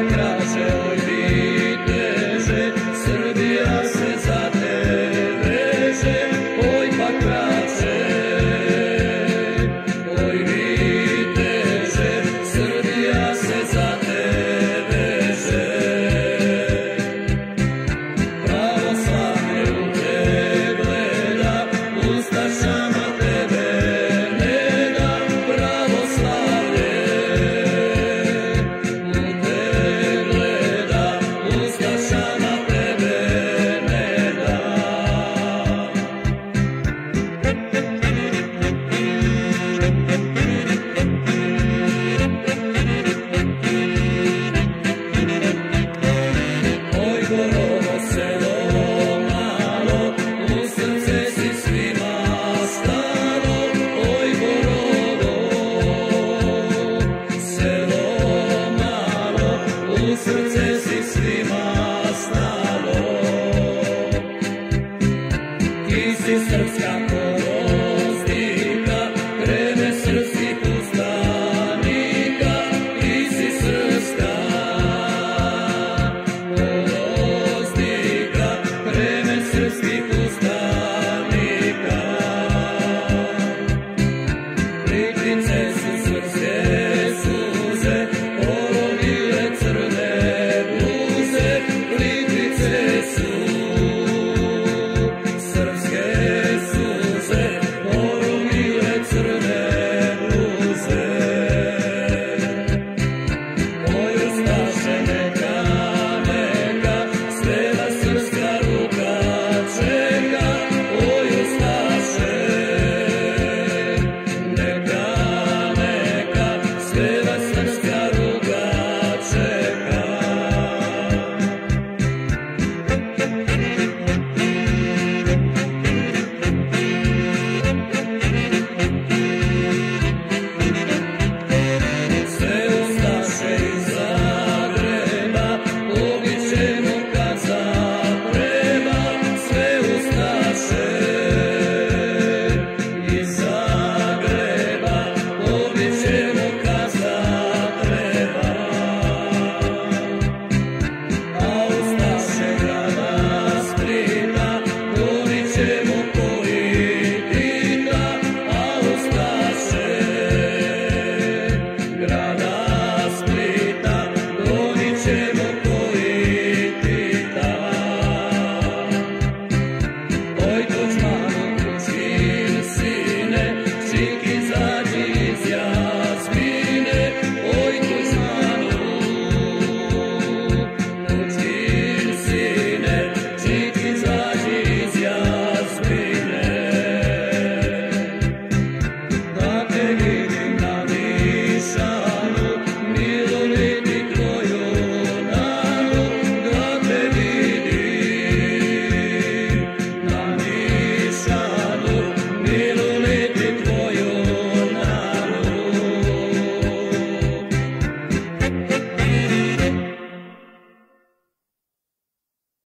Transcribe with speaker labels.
Speaker 1: atrás, ela existência